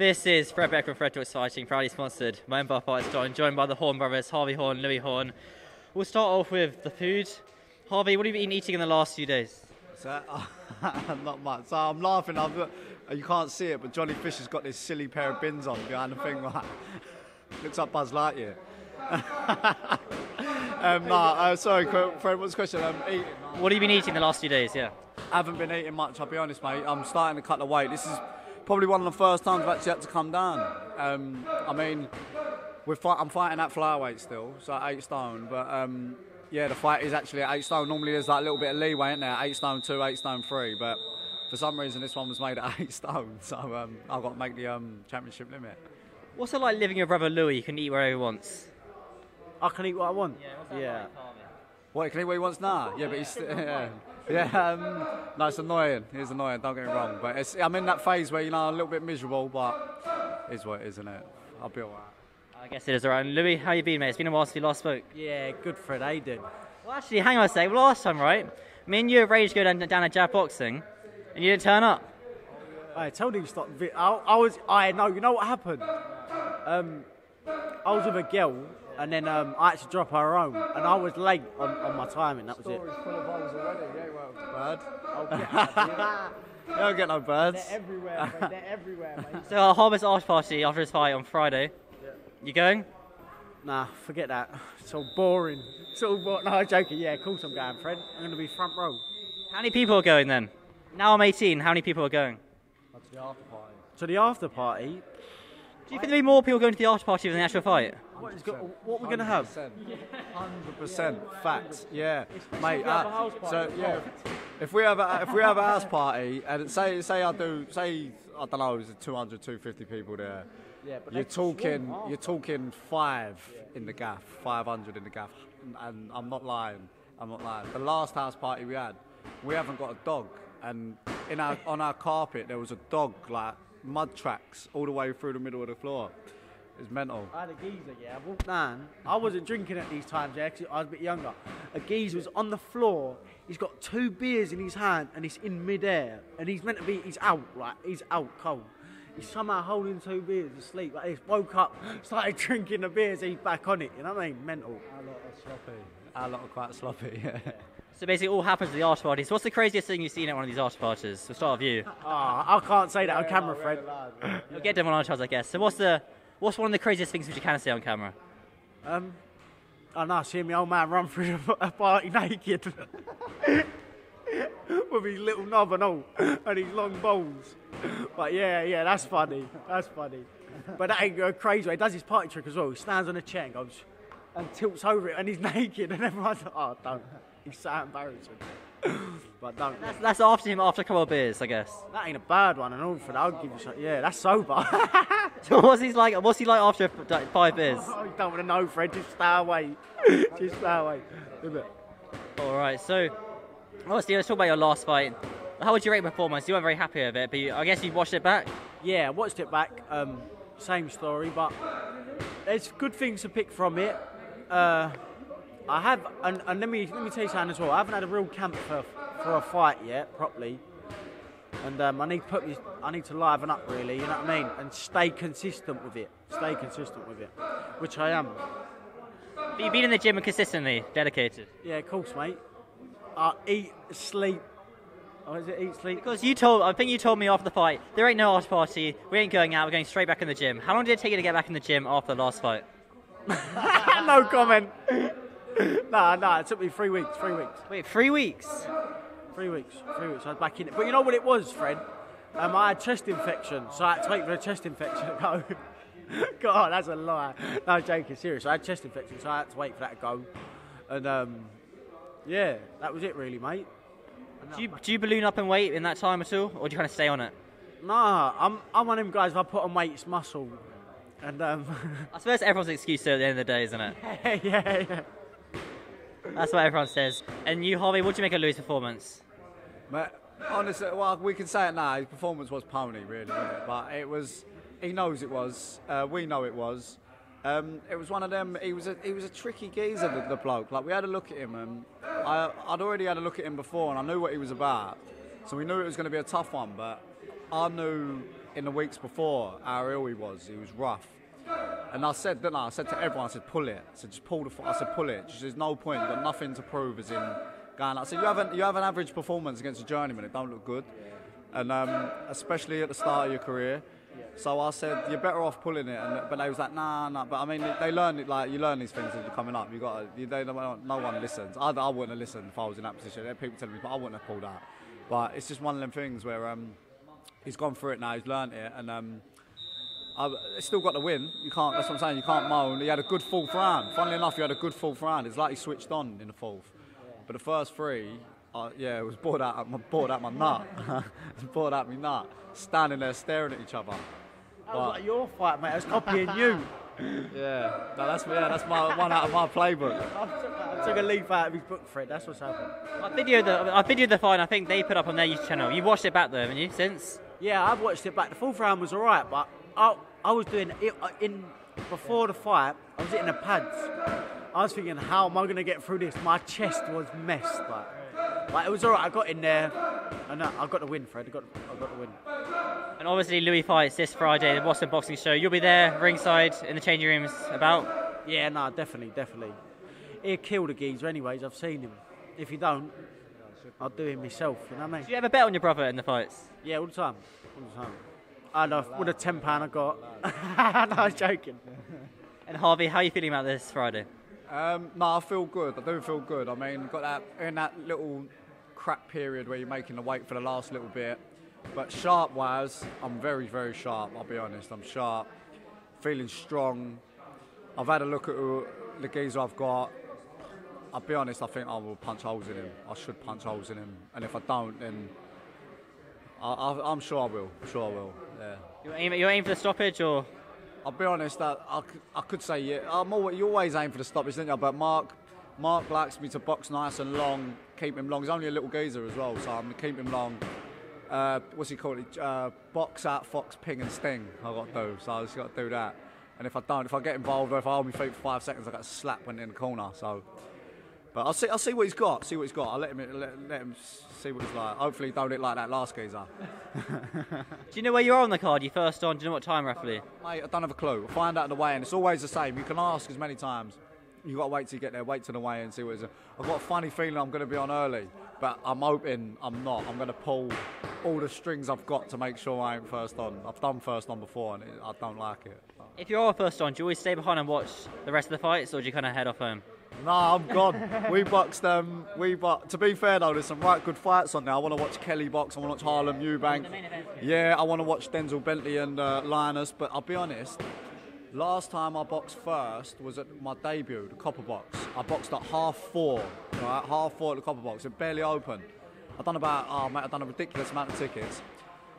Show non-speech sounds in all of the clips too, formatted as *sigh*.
This is Fred Becker from Fred Talks Fighting, proudly sponsored by Empire Fight Store, joined by the Horn brothers, Harvey Horn, Louis Horn. We'll start off with the food. Harvey, what have you been eating in the last few days? So, *laughs* not much. So I'm laughing. I've got, you can't see it, but Johnny Fish has got this silly pair of bins on behind the thing. *laughs* Like, looks like Buzz Lightyear. *laughs* um, nah, uh, sorry, Fred. What's the question? Um, eating. What have you been eating the last few days? Yeah. I haven't been eating much. I'll be honest, mate. I'm starting to cut the weight. This is probably one of the first times I've actually had to come down. Um, I mean, we're fight, I'm fighting at flyweight still, so at eight stone. But um, yeah, the fight is actually at eight stone. Normally there's like a little bit of leeway in there, eight stone two, eight stone three. But for some reason this one was made at *laughs* eight stone, so um, I've got to make the um, championship limit. What's it like living with your brother Louis? He can eat wherever he wants. I can eat what I want. Yeah. Yeah. What, he can eat what he wants now? Yeah, but he's st- *laughs* yeah. Yeah, um, no, it's annoying. It's annoying. Don't get me wrong, but it's, I'm in that phase where you know I'm a little bit miserable, but it's what it is, isn't it? I'll be alright. I guess it is alright. Louis, how you been, mate? It's been a while since we last spoke. Yeah, good Fred, how you doing? Well, actually, hang on a sec. Well, last time, right? Me and you arranged to go down, down to jab boxing, and you didn't turn up. I told him to stop. I, I was, I know, you know what happened? Um, I was with a girl, and then um, I had to drop her home, and I was late on, on my timing. That was it. full of holes already. Yeah, well, bird. I'll *laughs* get- You don't get no birds. They're everywhere, mate. They're *laughs* everywhere, mate. So, our Harvey's after party after his fight on Friday. Yeah. You going? Nah, forget that. It's all boring. It's all boring. No, I'm joking. Yeah, of course I'm going, Fred. I'm going to be front row. How many people are going then? Now I'm 18. How many people are going? To the after party. To the after party, Do you think there'll be more people going to the after party than the actual fight? what, what we're going to have? Hundred percent facts. Yeah, mate. we have a uh, so yeah, if we have a if we have a house party and say say I do say I don't know, there's 200, 250 people there. Yeah, but You're talking you're talking five in the gaff, five hundred in the gaff, and I'm not lying. I'm not lying. The last house party we had, we haven't got a dog, and in our on our carpet there was a dog like mud tracks all the way through the middle of the floor. It's mental. I had a geezer, yeah. I walked down. I wasn't drinking at these times, yeah, 'cause I was a bit younger. A geezer was on the floor. He's got two beers in his hand and he's in midair. And he's meant to be, he's out, right? He's out cold. He's somehow holding two beers asleep. Like this, woke up, *laughs* started drinking the beers, he's back on it. You know what I mean? Mental. A lot of sloppy. A lot of quite sloppy. *laughs* Yeah. So basically, all happens at the after parties. What's the craziest thing you've seen at one of these after parties? We'll start with you. Ah, I can't say that on camera, Fred. We'll get them on our chance, I guess. So what's the what's one of the craziest things which you can say on camera? Um, I know, seeing my old man run through the *laughs* party naked. *laughs* With his little knob and all, and his long balls. But yeah, yeah, that's funny. That's funny. But that ain't go crazy. He does his party trick as well. He stands on a chair and goes and tilts over it, and he's *laughs* naked, and everyone's like, oh, don't. So embarrassing. *laughs* But don't. That's, that's after him after a couple of beers, I guess. That ain't a bad one, and all for that. I'll give you some. Yeah, that's sober. *laughs* So what's he like? What's he like after five beers? *laughs* I don't want to know, Fred. Just stay away. Just stay away. All right. So obviously, let's talk about your last fight. How would you rate performance? You weren't very happy with it, but you, I guess you watched it back. Yeah, I watched it back. Um, same story, but there's good things to pick from it. Uh, I have, and, and let me let me tell you something as well. I haven't had a real camp for for a fight yet properly, and um, I need to put me, I need to liven up really. You know what I mean? And stay consistent with it. Stay consistent with it, which I am. But you've been in the gym and consistently dedicated. Yeah, of course, mate. I eat, sleep. Oh, is it eat, sleep? Because you told, I think you told me after the fight, there ain't no after party. We ain't going out. We're going straight back in the gym. How long did it take you to get back in the gym after the last fight? *laughs* no comment. *laughs* nah, nah. It took me three weeks. Three weeks. Wait, three weeks. Three weeks, three weeks. I was back in it. But you know what it was, Fred? Um, I had chest infection, so I had to wait for a chest infection to go. *laughs* God, that's a lie. No, I'm joking, serious. I had chest infection, so I had to wait for that to go. And um, yeah, that was it, really, mate. Do you, do you balloon up in weight in that time at all, or do you kind of stay on it? Nah, I'm I'm one of them guys. If I put on weight, it's muscle. And um, *laughs* I suppose everyone's excuse at the end of the day, isn't it? yeah, yeah. That's what everyone says. And you, Harvey, what do you make of Louis' performance? But honestly, well, we can say it now. His performance was pony, really, it? but it was. He knows it was. Uh, we know it was. Um, it was one of them. He was a he was a tricky geezer, the, the bloke. Like we had a look at him, and I, I'd already had a look at him before, and I knew what he was about. So we knew it was going to be a tough one, but I knew in the weeks before how ill he was. He was rough. And I said, didn't I? Said to everyone, I said, pull it. I said, just pull the. f-" I said, pull it. Just, there's no point. You've got nothing to prove. As in going. I said, you have an you have an average performance against a journeyman. It don't look good, and um, especially at the start of your career. So I said, you're better off pulling it. And, but they was like, nah, nah. But I mean, they learn it like you learn these things as you're coming up. You got, you, they, no one listens. I, I wouldn't have listened if I was in that position. There people telling me, but I wouldn't have pulled out. But it's just one of them things where um, he's gone through it now. He's learned it, and um, I it's still got the win. You can't. That's what I'm saying. You can't moan. He had a good fourth round. Funnily enough, he had a good fourth round. It's like he switched on in the fourth. But the first three, uh, yeah, it was bored out. My bored out my nut. *laughs* bored out my nut. Standing there staring at each other. That was like your fight, mate. I was copying you. *laughs* Yeah, no, that's yeah, that's my one out of my playbook. *laughs* I took, a leaf out of his book, Fred. That's what's happened. I videoed the I videoed the fight. I think they put up on their YouTube channel. You watched it back though, haven't you? Since Yeah, I've watched it back. The fourth round was alright, but I, I was doing it uh, in before the fight. I was hitting the pads. I was thinking, how am I going to get through this? My chest was messed. Like, like it was alright. I got in there, and I got the win, Fred. I got, I got the win. and obviously Louis fights this Friday, the Boston Boxing Show. You'll be there ringside in the changing rooms about. Yeah, no, definitely, definitely. He'll kill the geezer, anyways. I've seen him. If he don't, I'll do him myself. You know what I mean? Do you ever bet on your brother in the fights? Yeah, all the time. All the time. I know. With a ten pound I got. *laughs* no, I'm joking. And Harvey, how are you feeling about this Friday? Um, no, I feel good. I do feel good. I mean, got that in that little crap period where you're making the weight for the last little bit. But sharp wise, I'm very, very sharp. I'll be honest. I'm sharp, feeling strong. I've had a look at who, the geezer I've got. I'll be honest. I think I will punch holes in him. I should punch holes in him. And if I don't, then I, I, I'm sure I will. I'm Sure I will. Yeah. You aim, you aim for the stoppage or? I'll be honest. That I, c- I could say yeah. I'm always, you always aim for the stoppage, don't you? But Mark, Mark likes me to box nice and long, keep him long. He's only a little geezer as well, so I'm gonna keep him long. Uh, what's he called? it? Uh, box out, fox, ping, and sting. I got to do. So I just got to do that. And if I don't, if I get involved, or if I hold my feet for five seconds, I got to slap when in the corner. So. But I'll see. I'll see what he's got. See what he's got. I'll let him let, let him see what he's like. Hopefully, he don't hit like that last geezer. *laughs* *laughs* Do you know where you are on the card? You first on? Do you know what time roughly? Mate, I don't have a clue. I'll find out on the way, and it's always the same. You can ask as many times. You got to wait till you get there. Wait till the way and see what it is. I've got a funny feeling I'm going to be on early, but I'm hoping I'm not. I'm going to pull all the strings I've got to make sure I ain't first on. I've done first on before, and it, I don't like it. If you are first on, do you always stay behind and watch the rest of the fights, or do you kind of head off home? No, I'm gone. we boxed. them. we bo- To be fair though, there's some right good fights on there. I want to watch Kelly box. I want to watch Harlem Eubank. Yeah, I want to watch Denzel Bentley and uh, Linus. But I'll be honest. Last time I boxed first was at my debut, the Copper Box. I boxed at half four, right? Half four at the Copper Box. It barely opened. I've done about, oh mate, I've done a ridiculous amount of tickets.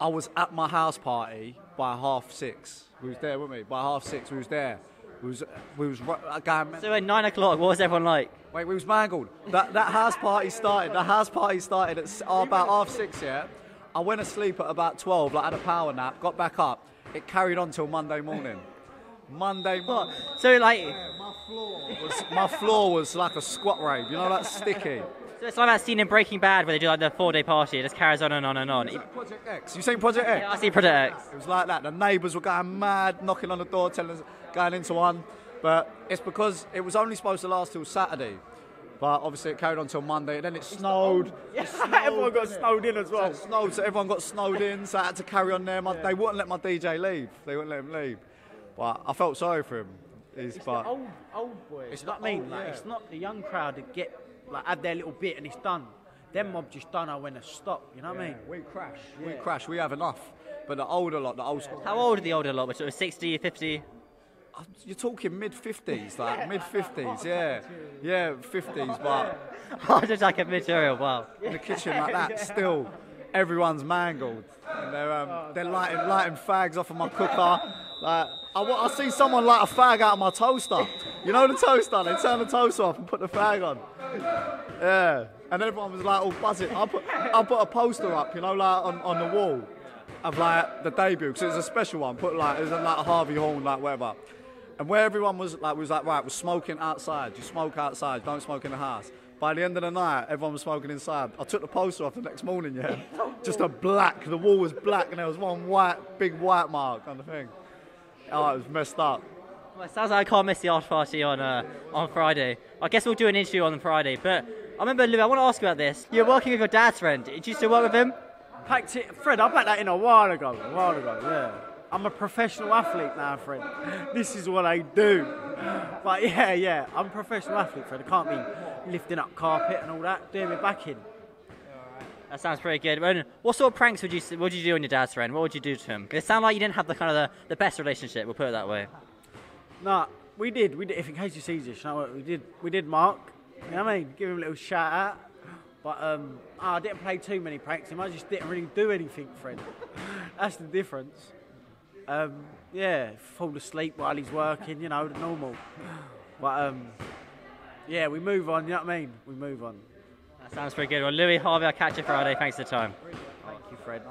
I was at my house party by half six. We was there, weren't we? By half six, we was there. We was, we was uh, So at nine o'clock, what was everyone like? Wait, we was mangled. That that house party started. The house party started at oh, about half six. Yeah, I went to sleep at about twelve. Like had a power nap. Got back up. It carried on till Monday morning. Monday morning. So like, My floor was my floor was like a squat rave. You know that sticky. So it's like that scene in Breaking Bad where they do like the four-day party. It just carries on and on and on. Project X. You seen Project X? Yeah, I see Project X. It was like that. The neighbours were going mad, knocking on the door, telling us going into one. But it's because it was only supposed to last till Saturday. But obviously it carried on till Monday. And then it *laughs* snowed. Everyone got snowed in as So well. it snowed, so everyone got snowed in, so I had to carry on there. My, They wouldn't let my DJ leave. They wouldn't let him leave. But I felt sorry for him. He's, It's but the old, old boys. It's you know what the I mean? old- Like, yeah. it's not the young crowd that get like have their little bit and it's done. Them mob just don't know when to stop. You know what I mean? we crash. We crash. We have enough. But the older lot, the old school. How old are the older lot? Sort of 60, 50? You're talking mid 50s, like mid 50s, *laughs* yeah. Yeah, 50s, but Oh, *laughs* just like a material. Wow. in the kitchen like that, still, everyone's mangled. And they're, um, they're lighting, lighting fags off of my cooker. Like, I, I see someone light a fag out of my toaster. You know the toast on? They turn the toast off and put the fag on. Yeah. And everyone was like oh, all buzzing. I put, I put a poster up, you know, like on, on the wall of like the debut, because it was a special one. Put like, it was like a Harvey Horn, like whatever. And where everyone was like, was like, right, we're smoking outside. You smoke outside, don't smoke in the house. By the end of the night, everyone was smoking inside. I took the poster off the next morning, yeah. Just a black, the wall was black and there was one white, big white mark on the thing. Oh, it was messed up. Well, it sounds like I can't miss the after party on uh, on Friday. I guess we'll do an interview on Friday. But I remember, Louis, I want to ask you about this. You're working with your dad's friend. Did you still work with him? Packed it, Fred. I packed that in a while ago. A while ago, yeah. I'm a professional athlete now, Fred. *laughs* This is what I do. But yeah, yeah, I'm a professional athlete, Fred. I can't be lifting up carpet and all that, doing my back in. That sounds pretty good. And what sort of pranks would you would you do on your dad's friend? What would you do to him? It sounded like you didn't have the kind of the, the best relationship. We'll put it that way. Nah, we did. We did. If in case you see this, you know what we did? We did Mark. You know what I mean? Give him a little shout out. But um, I didn't play too many pranks. Him. I just didn't really do anything, Fred. *laughs* That's the difference. Um, yeah, fall asleep while he's working. You know, the normal. But um, yeah, we move on. You know what I mean? We move on. That sounds pretty good. Well, Louis Harvey, I'll catch you Friday. Thanks for the time. Thank you, Fred.